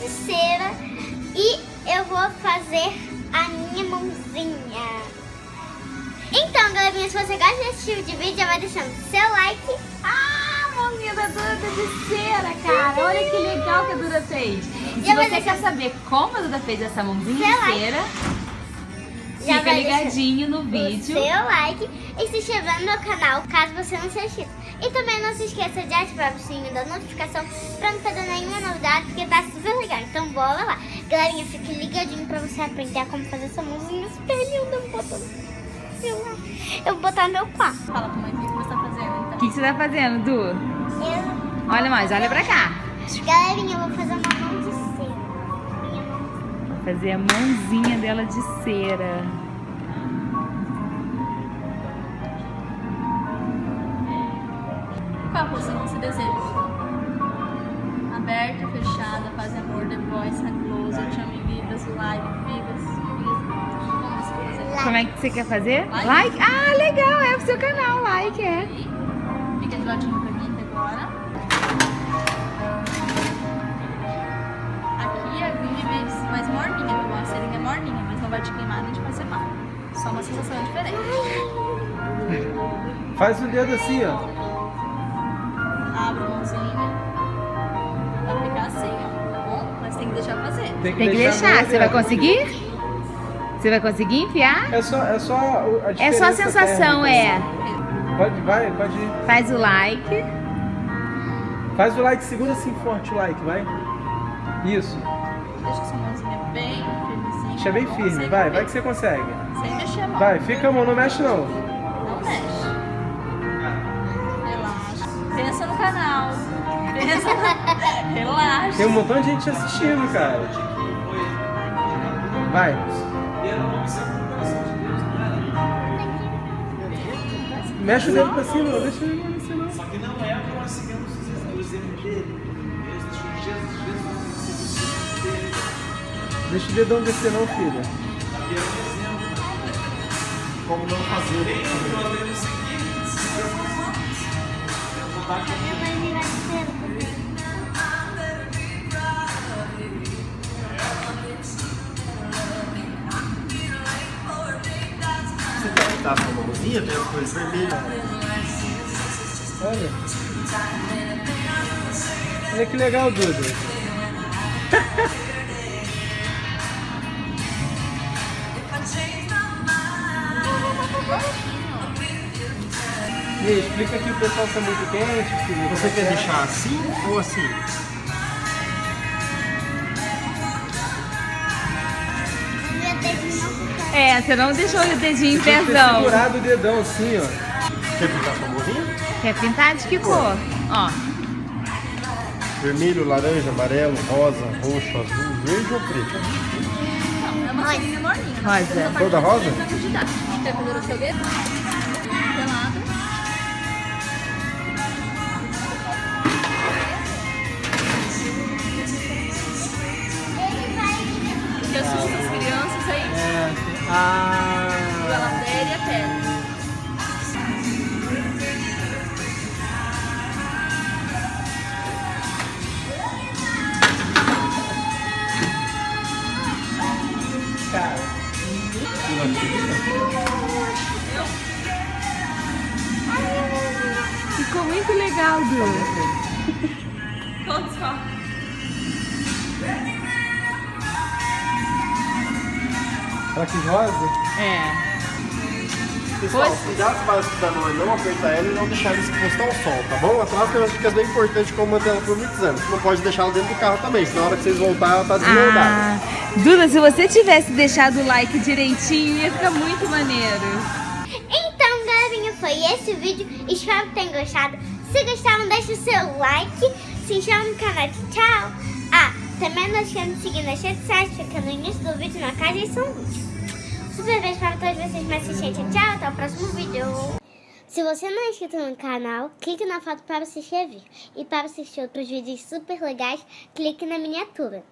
de cera e eu vou fazer a minha mãozinha. Então, galerinha, se você gosta desse tipo de vídeo, já vai deixando seu like. Ah, mãozinha da Duda de cera, cara. Olha que legal que a Duda fez. E se Já você quer saber como a Duda fez essa mãozinha de like. cera, fica ligadinho no o vídeo. seu like e se inscrever no meu canal, caso você não seja inscrito. E também não se esqueça de ativar o sininho da notificação pra não perder nenhuma novidade, porque tá super legal. Então bora lá. Galerinha, fique ligadinho pra você aprender como fazer essa mãozinha super linda. Eu vou botar. Eu vou botar no meu quarto. Fala pra mãe o que você tá fazendo, O então. que, que você tá fazendo, Du? Eu, Olha mais, olha pra cá. galerinha, eu vou fazer uma mão de cera. Minha mão. Fazer a mãozinha dela de cera. Que você deseja? Aberta, fechada, paz e amor, The Voice, a Close, eu te amo em vidas, live, vidas. Como é que você quer fazer? Like. Like? Ah, legal, é pro seu canal, like, é. Fica de ladinho pra mim até agora. Aqui a aguinha é mais, morninha? A seringa é morninha, mas não vai te queimar nem te fazer mal. Só uma sensação diferente. Faz o dedo assim, ó. Deixar fazer. Tem que deixar. no Você vai conseguir? Você vai conseguir enfiar? É só, é só a É só a sensação, térmica. é. Pode, vai, pode ir. Faz o like. Faz o like, segura assim forte o like, vai. Isso. Deixa sua mãozinha bem firmezinha. Deixa bem firme, vai, vai que você consegue. Sem mexer a mão. Vai, fica a mão, não mexe não. Não mexe. Relaxa. Pensa no canal. No... Relaxa. Tem um montão de gente assistindo, cara. Vai. Mexe o dedo pra cima, deixa ele não. Só que não é o que nós seguimos o exemplo dele. Deixa o dedão descer não, filha. Aqui é um exemplo. Como não fazer. Tem nós devemos seguir. Eu vou dar aqui. Mãozinha, tem as coisas vermelhas. Olha. Olha que legal, Duda. E aí, explica aqui o pessoal se é muito quente, filho. Você quer deixar assim ou assim? É, você não deixou o dedinho em pezão. segurado o dedão assim, ó. Quer pintar sua mãozinha? Quer pintar de que cor? Ó, Vermelho, laranja, amarelo, rosa, roxo, azul, verde ou preto? Não, é uma morninha. Rosa. Toda rosa? Ah. A ladeira e a perna. Cara. ficou muito legal, Du. Quantos quis rosa? É. Pessoal, Pois. cuidado mão é não apertar ela e não deixar ela exposta ao sol, tá bom? Tem umas dicas bem importantes como manter ela por muitos anos. Você não pode deixar ela dentro do carro também, senão na hora que vocês voltar ela tá desmoldada. Ah, Duda, se você tivesse deixado o like direitinho, ia ficar muito maneiro. Então, galerinha, foi esse o vídeo. Espero que tenham gostado. Se gostaram, deixe o seu like. Se inscreva no canal. Tchau. Ah, também não esqueça de seguir nas redes sociais. Fica no início do vídeo, na caixa e são vídeo. Super beijo para todos vocês me assistentes. Tchau, até o próximo vídeo. Se você não é inscrito no canal, clique na foto para se inscrever. E para assistir outros vídeos super legais, clique na miniatura.